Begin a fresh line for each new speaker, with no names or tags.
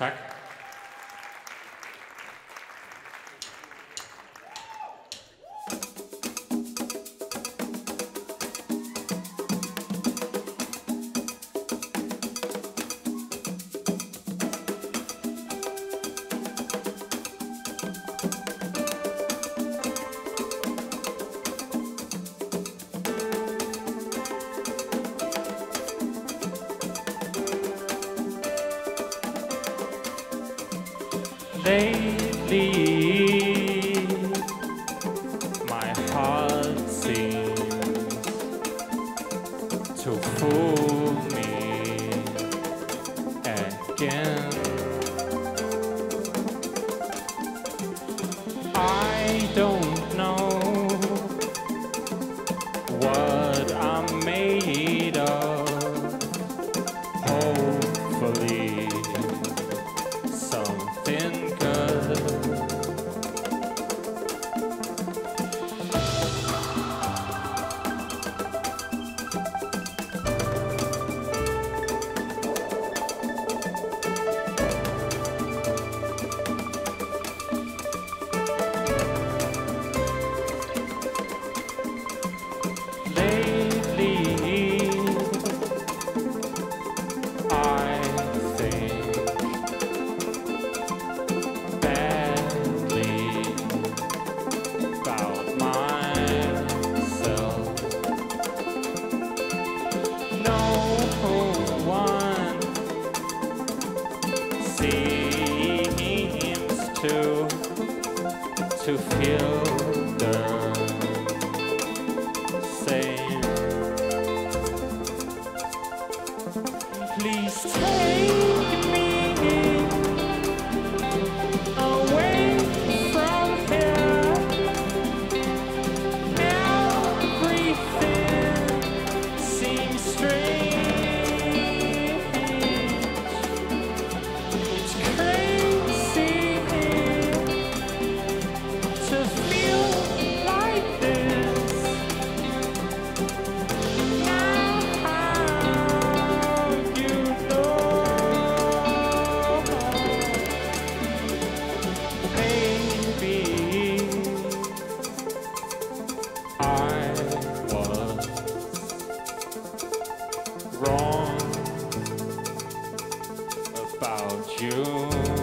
Tak. lately. My heart seems to fool me again. seems to to feel the same. Please take. Oh.